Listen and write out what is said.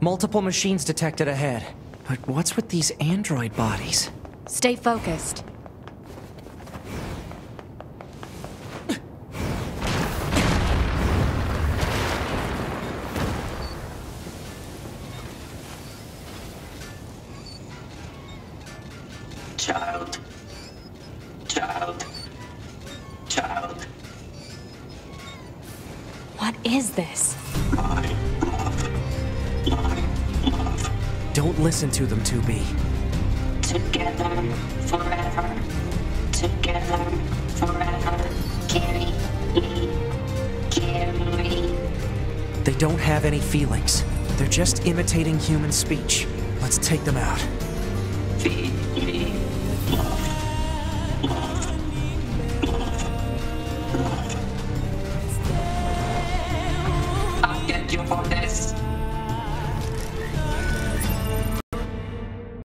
Multiple machines detected ahead. But what's with these android bodies? Stay focused. Child. Child. Child. What is this? My Don't listen to them, 2B. Together forever. Together forever. Carry me. Carry. They don't have any feelings. They're just imitating human speech. Let's take them out.